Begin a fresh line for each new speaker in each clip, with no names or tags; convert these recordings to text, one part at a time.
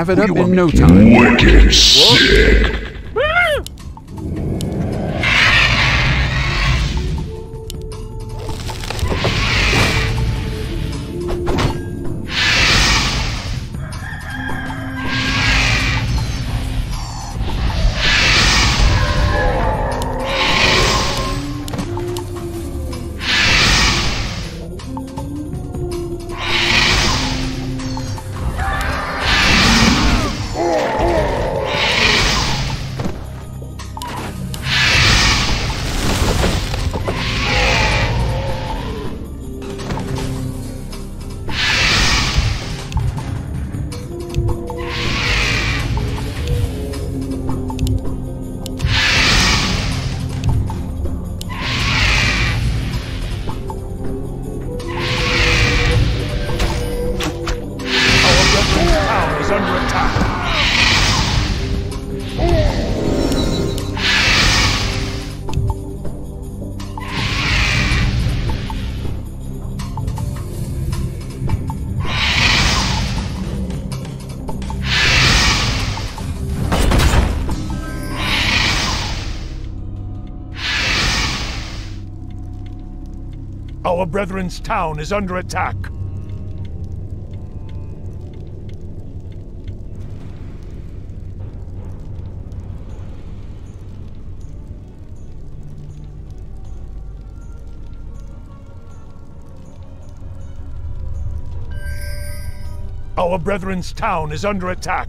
have it up in no time.
Wicked sick.
Our brethren's town is under attack. Our brethren's town is under attack.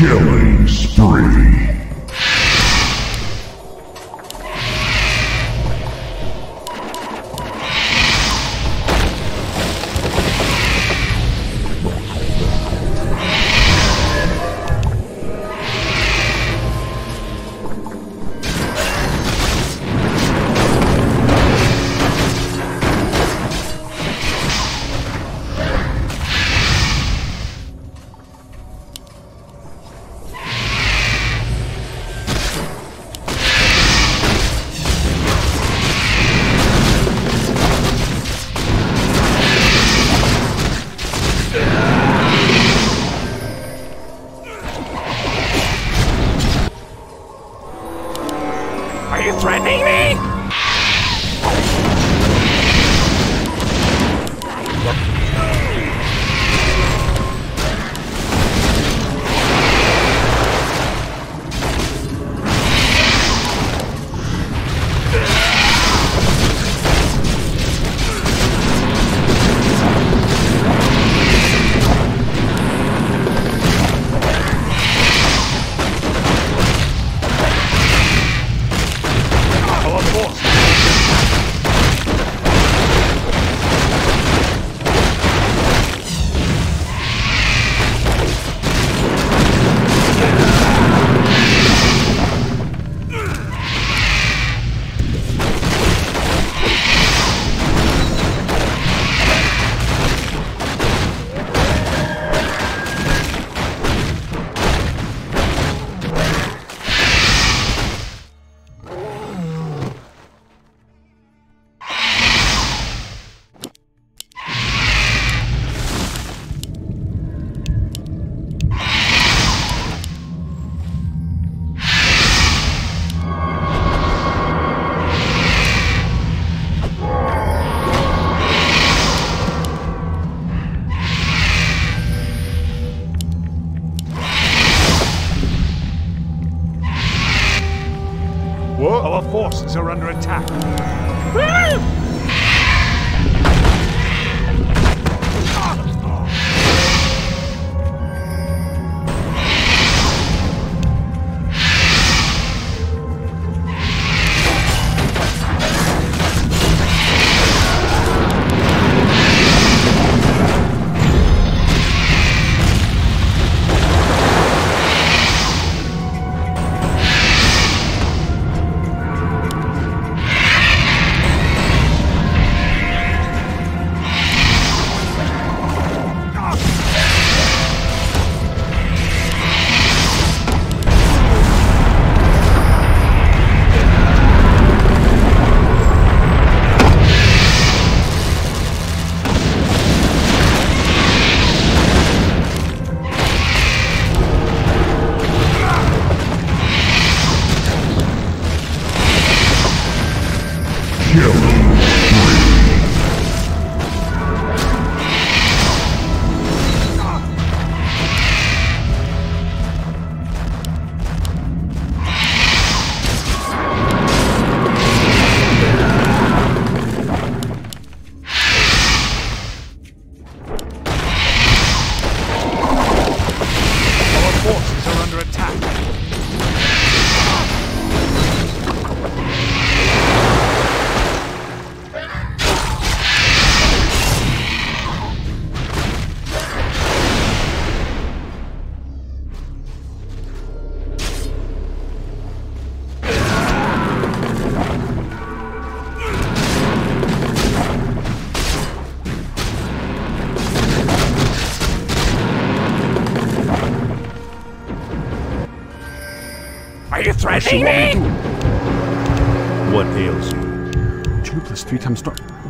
Killing spree.
Attack.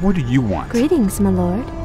What
do you want?
Greetings, my lord.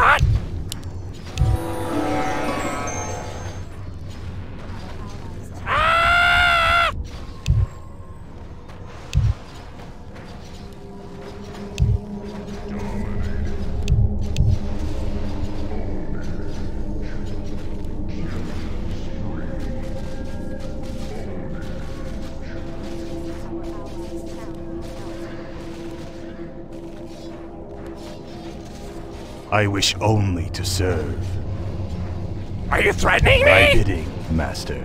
What?
I wish only to serve.
Are you threatening me?
My bidding, master.